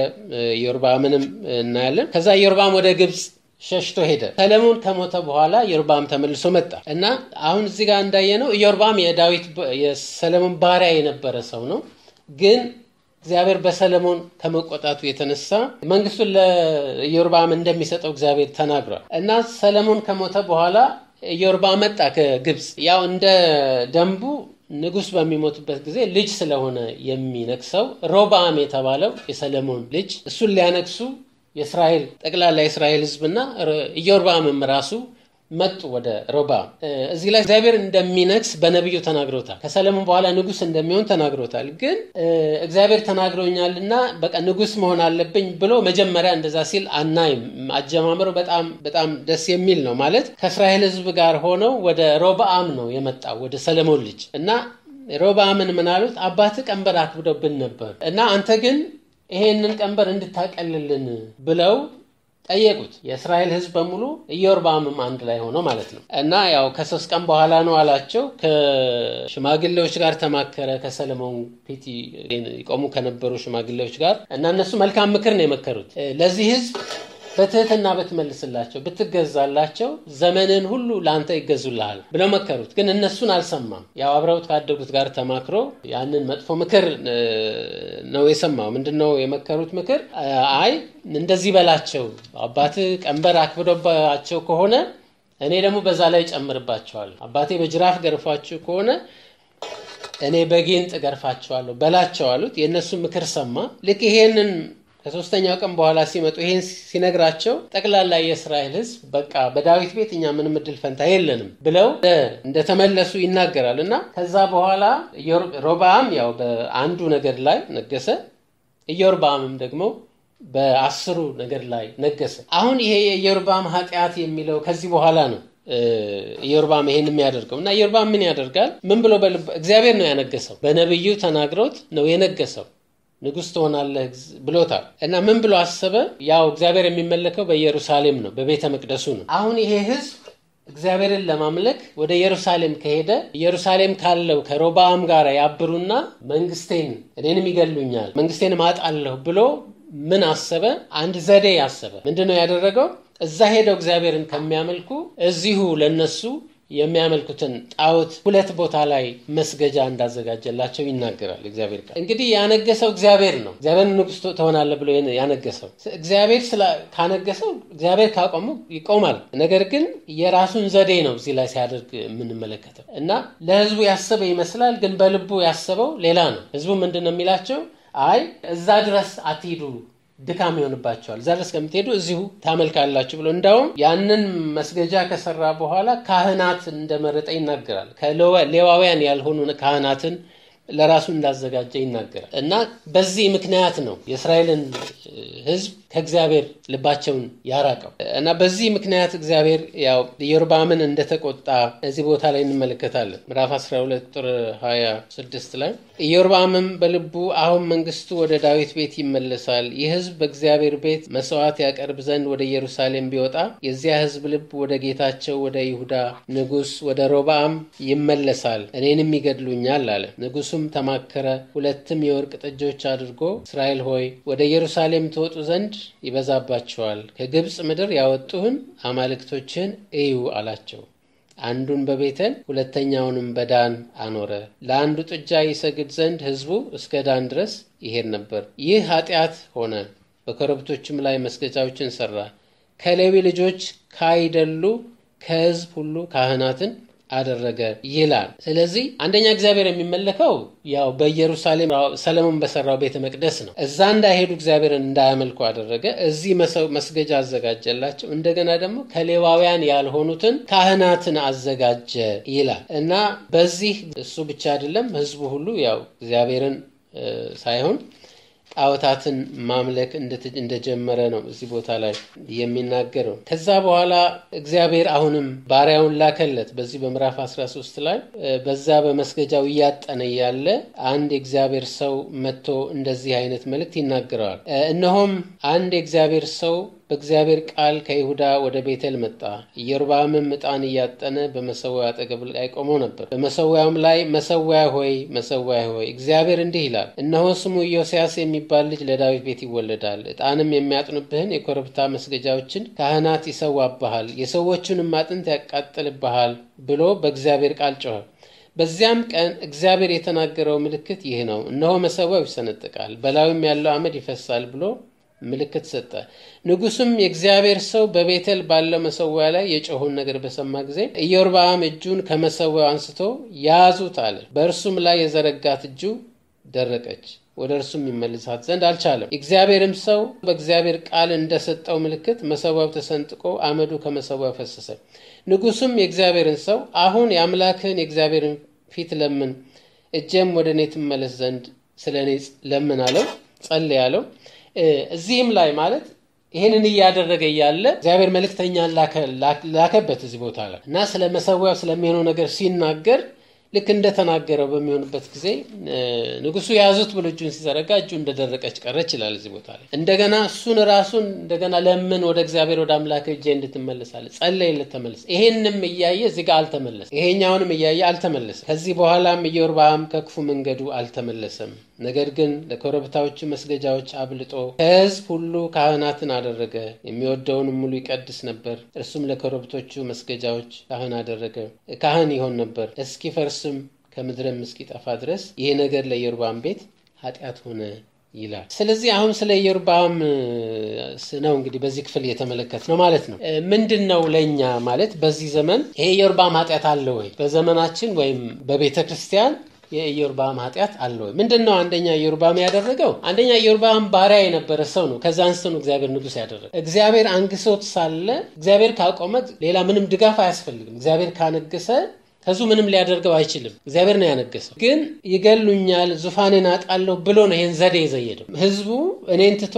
ኢዮርብዓምንም እናያለን። ከዛ ኢዮርብዓም ወደ ግብፅ ሸሽቶ ሄደ። ሰለሞን ከሞተ በኋላ ኢዮርብዓም ተመልሶ መጣ እና አሁን እዚህ ጋር እንዳየነው ኢዮርብዓም የዳዊት የሰለሞን ባሪያ የነበረ ሰው ነው ግን እግዚአብሔር በሰለሞን ከመቆጣቱ የተነሳ መንግስቱን ለኢዮርብዓም እንደሚሰጠው እግዚአብሔር ተናግሯል እና ሰለሞን ከሞተ በኋላ ኢዮርብዓም መጣ ከግብፅ። ያው እንደ ደንቡ ንጉሥ በሚሞትበት ጊዜ ልጅ ስለሆነ የሚነግሰው ሮብዓም የተባለው የሰለሞን ልጅ እሱን ሊያነግሱ የእስራኤል ጠቅላላ የእስራኤል ሕዝብና ኢዮርብዓምም ራሱ መጡ ወደ ሮብዓም። እዚህ ላይ እግዚአብሔር እንደሚነግስ በነቢዩ ተናግሮታል። ከሰለሞን በኋላ ንጉሥ እንደሚሆን ተናግሮታል። ግን እግዚአብሔር ተናግሮኛልና በቃ ንጉሥ መሆን አለብኝ ብሎ መጀመሪያ እንደዛ ሲል አናይም። አጀማመሩ በጣም በጣም ደስ የሚል ነው። ማለት ከእስራኤል ሕዝብ ጋር ሆነው ወደ ሮብዓም ነው የመጣው ወደ ሰለሞን ልጅ እና ሮብዓምን ምን አሉት? አባትህ ቀንበር አክብዶብን ነበር እና አንተ ግን ይሄንን ቀንበር እንድታቀልልን ብለው ጠየቁት። የእስራኤል ህዝብ በሙሉ ኢዮርብዓምም አንድ ላይ ሆነው ማለት ነው። እና ያው ከሶስት ቀን በኋላ ነው አላቸው። ከሽማግሌዎች ጋር ተማከረ። ከሰለሞን ፊት ይቆሙ ከነበሩ ሽማግሌዎች ጋር እና እነሱ መልካም ምክር ነው የመከሩት። ለዚህ ህዝብ በትህትና ብትመልስላቸው፣ ብትገዛላቸው ዘመንን ሁሉ ለአንተ ይገዙልሃል ብለው መከሩት። ግን እነሱን አልሰማም። ያው አብረውት ካደጉት ጋር ተማክሮ ያንን መጥፎ ምክር ነው የሰማው። ምንድን ነው የመከሩት ምክር? አይ እንደዚህ በላቸው፣ አባትህ ቀንበር አክብዶባቸው ከሆነ እኔ ደግሞ በዛ ላይ ጨምርባቸዋለሁ። አባቴ በጅራፍ ገርፏችሁ ከሆነ እኔ በጊንጥ ገርፋቸዋለሁ በላቸው አሉት። የእነሱን ምክር ሰማ። ልክ ይሄንን ከሶስተኛው ቀን በኋላ ሲመጡ ይሄን ሲነግራቸው ጠቅላላ የእስራኤል ሕዝብ በቃ በዳዊት ቤት እኛ ምንም እድል ፈንታ የለንም ብለው እንደተመለሱ ይናገራል። እና ከዛ በኋላ ሮብዓም ያው በአንዱ ነገር ላይ ነገሰ፣ ኢዮርብዓምም ደግሞ በአስሩ ነገር ላይ ነገሰ። አሁን ይሄ የኢዮርብዓም ኃጢአት የሚለው ከዚህ በኋላ ነው ኢዮርብዓም ይሄን የሚያደርገው እና ኢዮርብዓም ምን ያደርጋል? ምን ብሎ እግዚአብሔር ነው ያነገሰው። በነቢዩ ተናግሮት ነው የነገሰው ንጉሥ ትሆናለህ ብሎታል። እና ምን ብሎ አሰበ? ያው እግዚአብሔር የሚመለከው በኢየሩሳሌም ነው፣ በቤተ መቅደሱ ነው። አሁን ይሄ ህዝብ እግዚአብሔርን ለማምለክ ወደ ኢየሩሳሌም ከሄደ ኢየሩሳሌም ካለው ከሮብዓም ጋር ያብሩና መንግስቴን እኔንም ይገሉኛል፣ መንግስቴንም አጣለሁ ብሎ ምን አሰበ? አንድ ዘዴ አሰበ። ምንድን ነው ያደረገው? እዛ ሄደው እግዚአብሔርን ከሚያመልኩ እዚሁ ለነሱ የሚያመልኩትን ጣዖት ሁለት ቦታ ላይ መስገጃ እንዳዘጋጀላቸው ይናገራል እግዚአብሔር ቃል። እንግዲህ ያነገሰው እግዚአብሔር ነው። እግዚአብሔር ንጉሥ ትሆናለህ ብሎ ያነገሰው እግዚአብሔር ካነገሰው እግዚአብሔር ካቆሙ ይቆማል። ነገር ግን የራሱን ዘዴ ነው እዚህ ላይ ሲያደርግ የምንመለከተው እና ለህዝቡ ያሰበ ይመስላል፣ ግን በልቡ ያሰበው ሌላ ነው። ህዝቡ ምንድን ነው የሚላቸው? አይ እዛ ድረስ አትሂዱ ድካም ይሆንባቸዋል። እዛ ድረስ ከምትሄዱ እዚሁ ታመልካላችሁ ብሎ እንዳውም ያንን መስገጃ ከሰራ በኋላ ካህናት እንደመረጠ ይናገራል። ከሌዋውያን ያልሆኑ ካህናትን ለራሱ እንዳዘጋጀ ይናገራል። እና በዚህ ምክንያት ነው የእስራኤልን ህዝብ ከእግዚአብሔር ልባቸውን ያራቀው እና በዚህ ምክንያት እግዚአብሔር ያው ኢዮርብዓምን እንደተቆጣ እዚህ ቦታ ላይ እንመለከታለን። ምዕራፍ 12 ቁጥር 26 ላይ ኢዮርብዓምም በልቡ አሁን መንግስቱ ወደ ዳዊት ቤት ይመለሳል፣ ይህ ህዝብ በእግዚአብሔር ቤት መስዋዕት ያቀርብ ዘንድ ወደ ኢየሩሳሌም ቢወጣ የዚያ ህዝብ ልብ ወደ ጌታቸው ወደ ይሁዳ ንጉሥ ወደ ሮብዓም ይመለሳል፣ እኔንም ይገድሉኛል አለ። ንጉሱም ተማከረ፣ ሁለትም የወርቅ ጥጆች አድርጎ እስራኤል ሆይ ወደ ኢየሩሳሌም ትወጡ ዘንድ ይበዛባቸዋል፣ ከግብፅ ምድር ያወጡህን አማልክቶችን እዩ አላቸው። አንዱን በቤተል ሁለተኛውንም በዳን አኖረ። ለአንዱ ጥጃ ይሰግድ ዘንድ ህዝቡ እስከ ዳን ድረስ ይሄድ ነበር። ይህ ኃጢአት ሆነ። በኮረብቶችም ላይ መስገጃዎችን ሰራ። ከሌዊ ልጆች ካይደሉ ከህዝብ ሁሉ ካህናትን አደረገ ይላል። ስለዚህ አንደኛ እግዚአብሔር የሚመለከው ያው በኢየሩሳሌም ሰለሞን በሰራው ቤተ መቅደስ ነው። እዛ እንዳይሄዱ እግዚአብሔርን እንዳያመልኩ አደረገ። እዚህ መስገጃ አዘጋጀላቸው። እንደገና ደግሞ ከሌዋውያን ያልሆኑትን ካህናትን አዘጋጀ ይላል እና በዚህ እሱ ብቻ አይደለም ህዝቡ ሁሉ ያው እግዚአብሔርን ሳይሆን ጣዖታትን ማምለክ እንደጀመረ ነው እዚህ ቦታ ላይ የሚናገረው። ከዛ በኋላ እግዚአብሔር አሁንም ባሪያውን ላከለት። በዚህ በምዕራፍ 13 ላይ በዛ በመስገጃው እያጠነ ያለ አንድ የእግዚአብሔር ሰው መጥቶ እንደዚህ አይነት መልእክት ይናገረዋል። እነሆም አንድ የእግዚአብሔር ሰው በእግዚአብሔር ቃል ከይሁዳ ወደ ቤቴል መጣ። ኢዮርብዓምም ዕጣን እያጠነ በመሰዊያው አጠገብ ላይ ቆሞ ነበር። በመሰዊያውም ላይ መሰዊያ ሆይ መሰዊያ ሆይ እግዚአብሔር እንዲህ ይላል፣ እነሆ ስሙ ኢዮስያስ የሚባል ልጅ ለዳዊት ቤት ይወለዳል። ዕጣንም የሚያጥኑብህን የኮረብታ መስገጃዎችን ካህናት ይሰዋብሃል፣ የሰዎቹንም አጥንት ያቃጥልብሃል ብሎ በእግዚአብሔር ቃል ጮኸ። በዚያም ቀን እግዚአብሔር የተናገረው ምልክት ይህ ነው፣ እነሆ መሰዊያው ይሰነጥቃል፣ በላዩም ያለው አመድ ይፈሳል ብሎ ምልክት ሰጠ። ንጉሱም የእግዚአብሔር ሰው በቤተል ባለው መሰዊያ ላይ የጮኸውን ነገር በሰማ ጊዜ ኢዮርብዓም እጁን ከመሰዊያው አንስቶ ያዙት አለ። በእርሱም ላይ የዘረጋት እጁ ደረቀች፣ ወደ እርሱም ይመልሳት ዘንድ አልቻለም። የእግዚአብሔርም ሰው በእግዚአብሔር ቃል እንደሰጠው ምልክት መሰዊያው ተሰንጥቆ አመዱ ከመሰዊያው ፈሰሰ። ንጉሱም የእግዚአብሔርን ሰው አሁን የአምላክህን የእግዚአብሔርን ፊት ለምን፣ እጄም ወደ እኔ ትመለስ ዘንድ ስለ እኔ ለምን አለው፣ ጸልይ አለው። እዚህም ላይ ማለት ይህንን እያደረገ እያለ እግዚአብሔር መልእክተኛን ላከበት እዚህ ቦታ ላይ እና ስለ መሰዊያው ስለሚሆነው ነገር ሲናገር ልክ እንደተናገረው በሚሆንበት ጊዜ ንጉሱ ያዙት ብሎ እጁን ሲዘረጋ እጁ እንደደረቀች ቀረች ይላል እዚህ ቦታ ላይ። እንደገና እሱን ራሱን እንደገና ለምን ወደ እግዚአብሔር ወደ አምላክ እጄ እንድትመለሳለ ጸለይለት፣ ተመለሰ። ይሄንም እያየ እዚህ ጋር አልተመለሰም። ይሄኛውንም እያየ አልተመለሰም። ከዚህ በኋላም ኢዮርብዓም ከክፉ መንገዱ አልተመለሰም። ነገር ግን ለኮረብታዎቹ መስገጃዎች አብልጦ ከሕዝብ ሁሉ ካህናትን አደረገ። የሚወደውንም ሙሉ ይቀድስ ነበር። እርሱም ለኮረብቶቹ መስገጃዎች ካህን አደረገ፣ ካህን ይሆን ነበር እስኪፈርስም ከምድርም እስኪጠፋ ድረስ ይሄ ነገር ለኢዮርብዓም ቤት ኃጢአት ሆነ ይላል። ስለዚህ አሁን ስለ ኢዮርብዓም ነው እንግዲህ በዚህ ክፍል እየተመለከት ነው ማለት ነው። ምንድን ነው ለእኛ ማለት በዚህ ዘመን ይሄ ኢዮርብዓም ኃጢአት አለ ወይ? በዘመናችን ወይም በቤተ ክርስቲያን የኢዮርብዓም ኃጢአት አለ ወይ? ምንድን ነው አንደኛ ኢዮርብዓም ያደረገው? አንደኛ ኢዮርብዓም ባሪያ የነበረ ሰው ነው። ከዛ አንስቶ ነው እግዚአብሔር ንጉሥ ያደረገ። እግዚአብሔር አንግሶት ሳለ እግዚአብሔር ካቆመ ሌላ ምንም ድጋፍ አያስፈልግም። እግዚአብሔር ካነገሰ ህዝቡ ምንም ሊያደርገው አይችልም። እግዚአብሔር ነው ያነገሰው። ግን ይገሉኛል፣ ዙፋኔን አጣለሁ ብሎ ነው ይህን ዘዴ የዘየደው። ህዝቡ እኔን ትቶ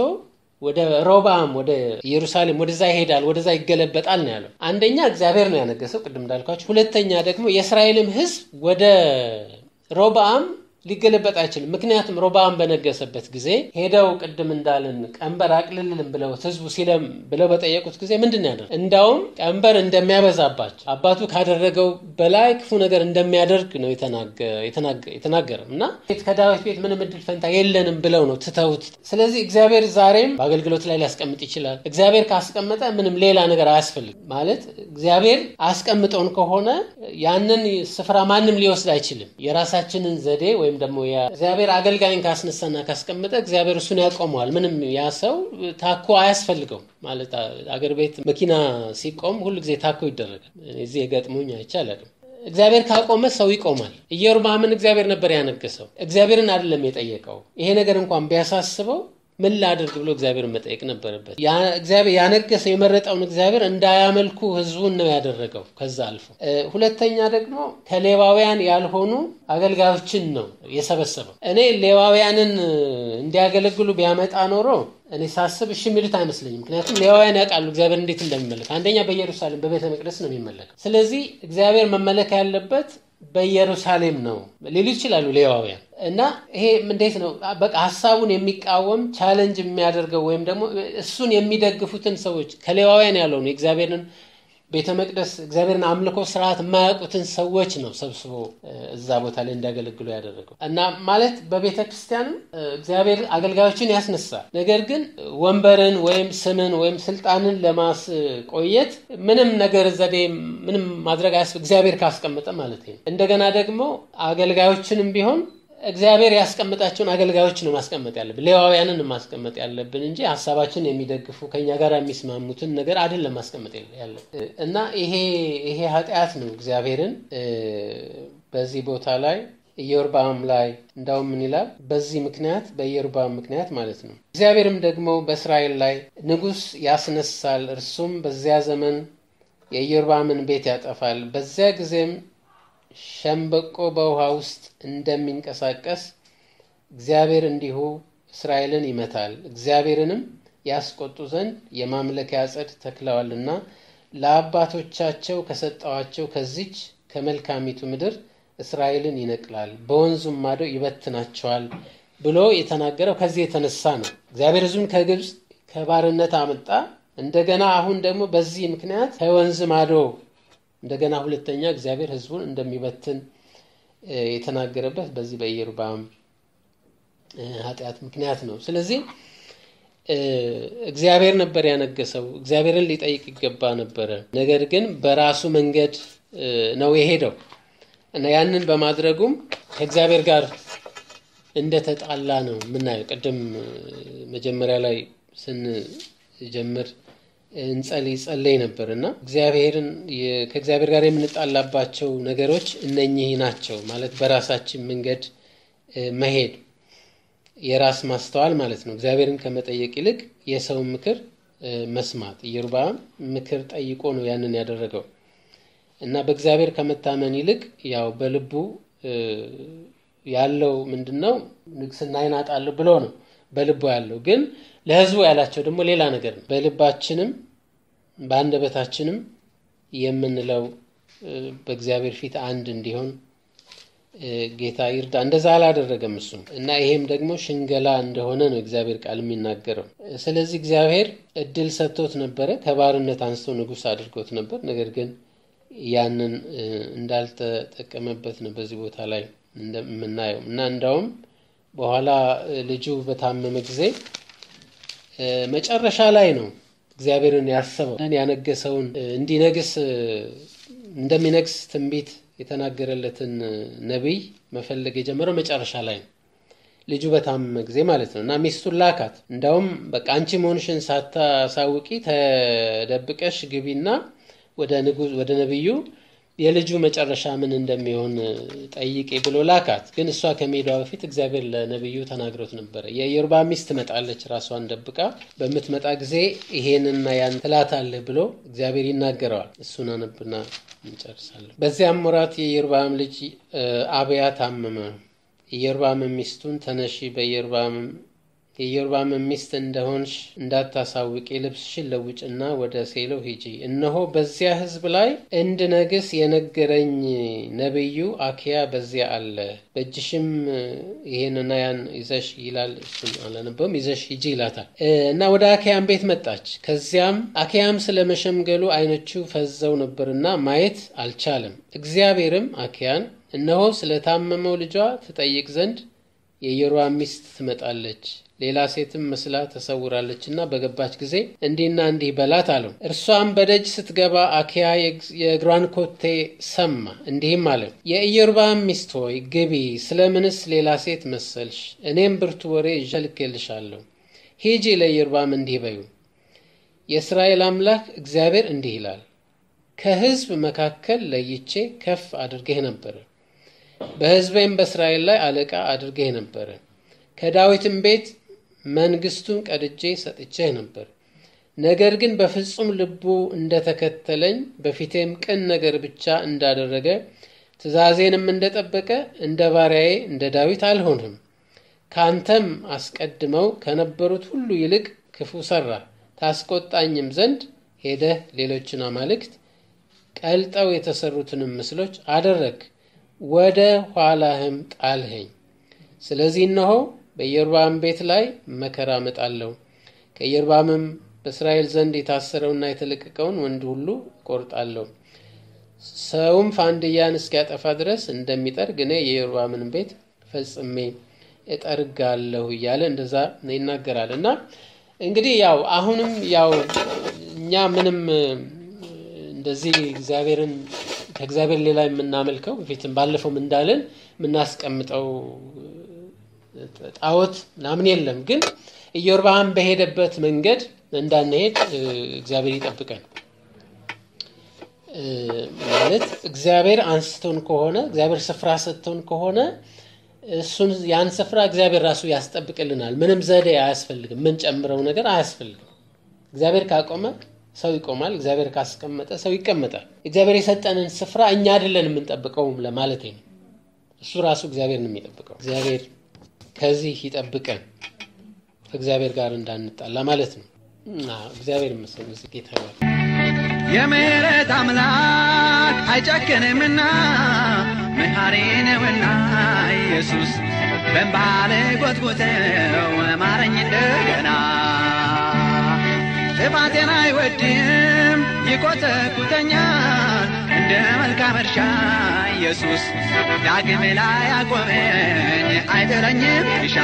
ወደ ሮብዓም ወደ ኢየሩሳሌም ወደዛ ይሄዳል፣ ወደዛ ይገለበጣል ነው ያለው። አንደኛ እግዚአብሔር ነው ያነገሰው ቅድም እንዳልኳቸው። ሁለተኛ ደግሞ የእስራኤልም ህዝብ ወደ ሮብዓም ሊገለበጥ አይችልም። ምክንያቱም ሮብዓም በነገሰበት ጊዜ ሄደው ቅድም እንዳልን ቀንበር አቅልልልን ብለው ህዝቡ ሲለም ብለው በጠየቁት ጊዜ ምንድን ያደርግ እንዳውም ቀንበር እንደሚያበዛባቸው አባቱ ካደረገው በላይ ክፉ ነገር እንደሚያደርግ ነው የተናገረው እና ከዳዊት ቤት ምንም እድል ፈንታ የለንም ብለው ነው ትተውት። ስለዚህ እግዚአብሔር ዛሬም በአገልግሎት ላይ ሊያስቀምጥ ይችላል። እግዚአብሔር ካስቀመጠ ምንም ሌላ ነገር አያስፈልግም። ማለት እግዚአብሔር አስቀምጠውን ከሆነ ያንን ስፍራ ማንም ሊወስድ አይችልም። የራሳችንን ዘዴ ወይም ደግሞ እግዚአብሔር አገልጋይን ካስነሳና ካስቀመጠ እግዚአብሔር እሱን ያቆመዋል። ምንም ያ ሰው ታኮ አያስፈልገውም። ማለት አገር ቤት መኪና ሲቆም ሁሉ ጊዜ ታኮ ይደረጋል። እዚህ የገጥሞኝ አይቻልም። እግዚአብሔር ካቆመ ሰው ይቆማል። ኢዮርብዓምን እግዚአብሔር ነበር ያነገሰው። እግዚአብሔርን አይደለም የጠየቀው። ይሄ ነገር እንኳን ቢያሳስበው ምን ላድርግ ብሎ እግዚአብሔር መጠየቅ ነበረበት። እግዚአብሔር ያነገሰው የመረጠውን እግዚአብሔር እንዳያመልኩ ህዝቡን ነው ያደረገው። ከዛ አልፎ ሁለተኛ ደግሞ ከሌዋውያን ያልሆኑ አገልጋዮችን ነው የሰበሰበው። እኔ ሌዋውያንን እንዲያገለግሉ ቢያመጣ ኖሮ እኔ ሳስብ እሺ የሚሉት አይመስለኝም። ምክንያቱም ሌዋውያን ያውቃሉ እግዚአብሔር እንዴት እንደሚመለክ። አንደኛ በኢየሩሳሌም በቤተ መቅደስ ነው የሚመለከው። ስለዚህ እግዚአብሔር መመለክ ያለበት በኢየሩሳሌም ነው ሊሉ ይችላሉ ሌዋውያን። እና ይሄ እንዴት ነው በቃ ሀሳቡን የሚቃወም ቻለንጅ የሚያደርገው ወይም ደግሞ እሱን የሚደግፉትን ሰዎች ከሌዋውያን ያለውን የእግዚአብሔርን ቤተ መቅደስ እግዚአብሔርን አምልኮ ስርዓት የማያውቁትን ሰዎች ነው ሰብስቦ እዛ ቦታ ላይ እንዲያገለግሉ ያደረገው እና ማለት በቤተ ክርስቲያንም እግዚአብሔር አገልጋዮችን ያስነሳል። ነገር ግን ወንበርን ወይም ስምን ወይም ስልጣንን ለማስቆየት ምንም ነገር ዘዴ ምንም ማድረግ አያስብ እግዚአብሔር ካስቀመጠ ማለት እንደገና ደግሞ አገልጋዮችንም ቢሆን እግዚአብሔር ያስቀምጣቸውን አገልጋዮች ነው ማስቀመጥ ያለብን፣ ሌዋውያንን ማስቀመጥ ያለብን እንጂ ሀሳባችን የሚደግፉ ከኛ ጋር የሚስማሙትን ነገር አይደለም ማስቀመጥ ያለብን እና ይሄ ይሄ ኃጢአት ነው እግዚአብሔርን በዚህ ቦታ ላይ ኢዮርብዓም ላይ እንዳውም ምን ይላል? በዚህ ምክንያት በኢዮርብዓም ምክንያት ማለት ነው። እግዚአብሔርም ደግሞ በእስራኤል ላይ ንጉሥ ያስነሳል፣ እርሱም በዚያ ዘመን የኢዮርብዓምን ቤት ያጠፋል። በዚያ ጊዜም ሸምበቆ በውሃ ውስጥ እንደሚንቀሳቀስ እግዚአብሔር እንዲሁ እስራኤልን ይመታል። እግዚአብሔርንም ያስቆጡ ዘንድ የማምለኪያ ዐፀድ ተክለዋልና ለአባቶቻቸው ከሰጠዋቸው ከዚች ከመልካሚቱ ምድር እስራኤልን ይነቅላል፣ በወንዙም ማዶ ይበትናቸዋል ብሎ የተናገረው ከዚህ የተነሳ ነው። እግዚአብሔር ሕዝቡን ከግብፅ ከባርነት አመጣ። እንደገና አሁን ደግሞ በዚህ ምክንያት ከወንዝ ማዶ እንደገና ሁለተኛ እግዚአብሔር ሕዝቡን እንደሚበትን የተናገረበት በዚህ በኢዮርብዓም ኃጢአት ምክንያት ነው። ስለዚህ እግዚአብሔር ነበር ያነገሰው። እግዚአብሔርን ሊጠይቅ ይገባ ነበረ። ነገር ግን በራሱ መንገድ ነው የሄደው እና ያንን በማድረጉም ከእግዚአብሔር ጋር እንደተጣላ ነው የምናየው። ቅድም መጀመሪያ ላይ ስንጀምር እንጸልይ ጸለይ ነበር እና እግዚአብሔርን ከእግዚአብሔር ጋር የምንጣላባቸው ነገሮች እነኚህ ናቸው ማለት በራሳችን መንገድ መሄድ የራስ ማስተዋል ማለት ነው። እግዚአብሔርን ከመጠየቅ ይልቅ የሰውን ምክር መስማት። ኢዮርብዓም ምክር ጠይቆ ነው ያንን ያደረገው እና በእግዚአብሔር ከመታመን ይልቅ ያው በልቡ ያለው ምንድን ነው ንግስናዬን አጣለሁ ብሎ ነው በልቡ ያለው። ግን ለሕዝቡ ያላቸው ደግሞ ሌላ ነገር ነው። በልባችንም በአንደበታችንም የምንለው በእግዚአብሔር ፊት አንድ እንዲሆን ጌታ ይርዳ። እንደዛ አላደረገም እሱም እና ይሄም ደግሞ ሽንገላ እንደሆነ ነው እግዚአብሔር ቃል የሚናገረው። ስለዚህ እግዚአብሔር እድል ሰጥቶት ነበረ፣ ከባርነት አንስቶ ንጉሥ አድርጎት ነበር። ነገር ግን ያንን እንዳልተጠቀመበት ነው በዚህ ቦታ ላይ የምናየው እና እንዳውም በኋላ ልጁ በታመመ ጊዜ መጨረሻ ላይ ነው እግዚአብሔርን ያሰበው ያነገሰውን እንዲነግስ እንደሚነግስ ትንቢት የተናገረለትን ነቢይ መፈለግ የጀመረው መጨረሻ ላይ ነው። ልጁ በታመመ ጊዜ ማለት ነው እና ሚስቱን ላካት። እንዳውም በቃ አንቺ መሆንሽን ሳታሳውቂ ተደብቀሽ ግቢና ወደ ነቢዩ የልጁ መጨረሻ ምን እንደሚሆን ጠይቄ ብሎ ላካት። ግን እሷ ከሜዷ በፊት እግዚአብሔር ለነቢዩ ተናግሮት ነበረ። የኢዮርብዓም ሚስት ትመጣለች ራሷን ደብቃ፣ በምትመጣ ጊዜ ይሄንና ያን ትላታለህ ብሎ እግዚአብሔር ይናገረዋል። እሱን አነብና እንጨርሳለሁ። በዚያም ወራት የኢዮርብዓም ልጅ አብያ ታመመ። ኢዮርብዓም ሚስቱን ተነሺ፣ በኢዮርብዓም የኢዮርብዓም ሚስት እንደሆንሽ እንዳታሳውቂ ልብስሽን ለውጭና ወደ ሴሎ ሂጂ። እነሆ በዚያ ሕዝብ ላይ እንድነግስ የነገረኝ ነቢዩ አኪያ በዚያ አለ። በእጅሽም ይሄንና ያን ይዘሽ ይላል። እሱን አላነበውም። ይዘሽ ሂጂ ይላታል እና ወደ አኪያም ቤት መጣች። ከዚያም አኪያም ስለመሸምገሉ ዓይኖቹ ፈዘው ነበርና ማየት አልቻለም። እግዚአብሔርም አኪያን እነሆ ስለታመመው ልጇ ትጠይቅ ዘንድ የኢዮርብዓም ሚስት ትመጣለች። ሌላ ሴትም መስላ ተሰውራለችና በገባች ጊዜ እንዲህና እንዲህ በላት አለው። እርሷም በደጅ ስትገባ አኪያ የእግሯን ኮቴ ሰማ፣ እንዲህም አለ፣ የኢዮርብዓም ሚስት ሆይ ግቢ፣ ስለምንስ ሌላ ሴት መሰልሽ? እኔም ብርቱ ወሬ ይዤ ሂጂ፣ ለኢዮርብዓም እንዲህ በዩ፣ የእስራኤል አምላክ እግዚአብሔር እንዲህ ይላል፣ ከሕዝብ መካከል ለይቼ ከፍ አድርጌህ ነበረ፣ በሕዝቤም በእስራኤል ላይ አለቃ አድርጌህ ነበረ ከዳዊትም ቤት መንግስቱን ቀድጄ ሰጥቼህ ነበር። ነገር ግን በፍጹም ልቡ እንደተከተለኝ በፊቴም ቅን ነገር ብቻ እንዳደረገ ትእዛዜንም እንደጠበቀ እንደ ባሪያዬ እንደ ዳዊት አልሆንህም። ካንተም አስቀድመው ከነበሩት ሁሉ ይልቅ ክፉ ሰራ። ታስቆጣኝም ዘንድ ሄደህ ሌሎችን አማልክት ቀልጠው የተሰሩትንም ምስሎች አደረግ፣ ወደ ኋላህም ጣልኸኝ። ስለዚህ እነሆ በኢዮርብዓም ቤት ላይ መከራ እመጣለሁ፣ ከኢዮርብዓምም በእስራኤል ዘንድ የታሰረውና የተለቀቀውን ወንድ ሁሉ እቆርጣለሁ፣ ሰውም ፋንድያን እስኪያጠፋ ድረስ እንደሚጠርግ እኔ የኢዮርብዓምን ቤት ፈጽሜ እጠርጋለሁ እያለ እንደዛ ይናገራል። እና እንግዲህ ያው አሁንም ያው እኛ ምንም እንደዚህ እግዚአብሔርን ከእግዚአብሔር ሌላ የምናመልከው በፊትም ባለፈውም እንዳለን የምናስቀምጠው ጣዖት ምናምን የለም። ግን ኢዮርብዓም በሄደበት መንገድ እንዳንሄድ እግዚአብሔር ይጠብቀን። ማለት እግዚአብሔር አንስቶን ከሆነ እግዚአብሔር ስፍራ ሰጥቶን ከሆነ እሱን ያን ስፍራ እግዚአብሔር ራሱ ያስጠብቅልናል። ምንም ዘዴ አያስፈልግም። ምን ጨምረው ነገር አያስፈልግም። እግዚአብሔር ካቆመ ሰው ይቆማል። እግዚአብሔር ካስቀመጠ ሰው ይቀመጣል። እግዚአብሔር የሰጠንን ስፍራ እኛ አይደለን የምንጠብቀውም ለማለት ነው። እሱ ራሱ እግዚአብሔር ነው የሚጠብቀው። እግዚአብሔር ከዚህ ይጠብቀን፣ ከእግዚአብሔር ጋር እንዳንጣላ ማለት ነው። እግዚአብሔር ይመስገን። ጌታ የምሕረት አምላክ አይጨክንምና መሐሪ ነውና ኢየሱስ በእንባለ ጎትጉተው ማረኝ እንደገና ጥፋቴን አይወድም ይቆጠቁተኛል እንደ መልካም እርሻ ኢየሱስ ዳግም ላይ አቆመኝ። አይጥለኝም ይሻ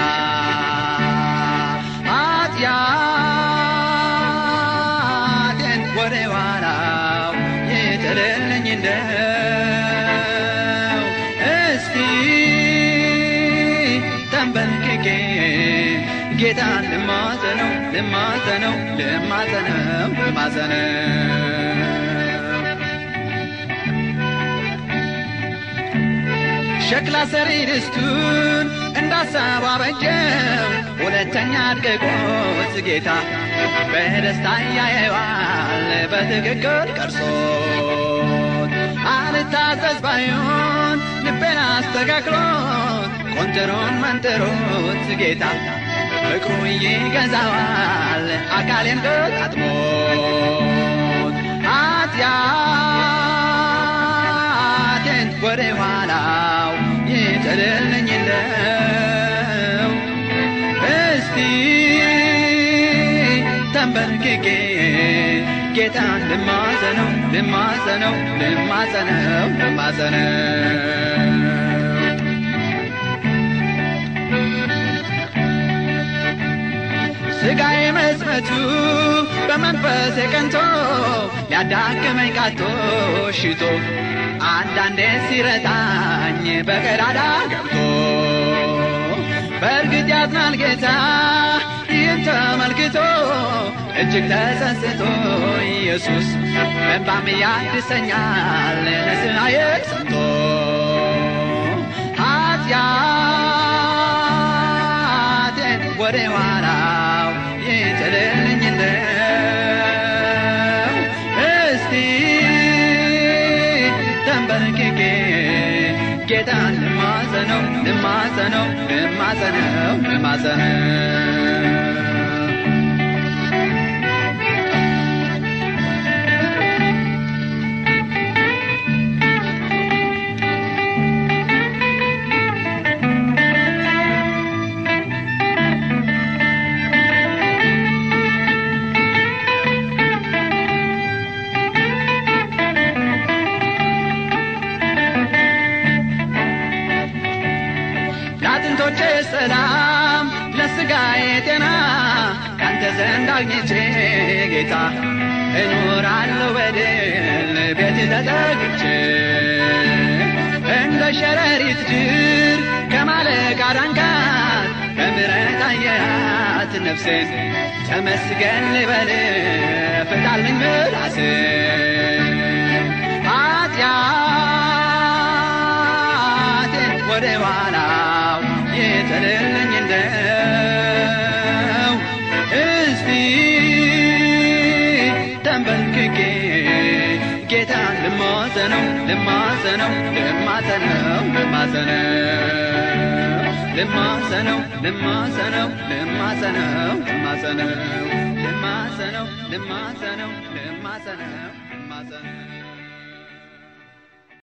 ኃጢአቴን ወደ ኋላው ይጥልልኝ እንደው ጌታን ልማጸነው ልማጸነው ልማጸነው ልማጸነው። ሸክላ ሰሪ ድስቱን እንዳሳብ አበጀው ሁለተኛ አድቅቆት ጌታ በደስታ ያየዋል በትክክል ቀርሶት አልታዘዝ ባይሆን ልቤን አስተካክሎት ቆንጥሮን መንጥሮት ጌታ ፍቅሩ ይገዛዋል አካሌን ገጣጥሞት ኃጢአቴን ወደ ኋላው ይጥልልኝ እንደው እስቲ ተንበርክኬ ጌታን ልማጸነው ልማጸነው ልማጸነው ልማጸነው ስጋዬ መዝመቱ በመንፈስ ቀንቶ ሊያዳክመኝ ቃቶ ሽቶ አንዳንዴ ሲረታኝ በቀዳዳ ገብቶ። በእርግጥ ያዝናል ጌታ ይህን ተመልክቶ እጅግ ተጸጽቶ ኢየሱስ በእንባም ያድሰኛል ንስሐዬ ሰምቶ። ኃጢአቴን ወደ ኋላው ያለኝ ነው። ጌታን እማጸነው እማጸነው እማጸነው እማጸነው ነፍሴን ተመስገን ልበል ፍታልኝ ምላሴን ኃጢአቴን ወደ ኋላው ይጥልልኝ እንደው እስቲ ተንበርክኬ ጌታን ልማጸነው ልማጸነው ልማጸነው ልማጸነው ልማሰነው ልማሰነው ልማሰነው ልማሰነው ልማሰነው ልማሰነው ልማሰነው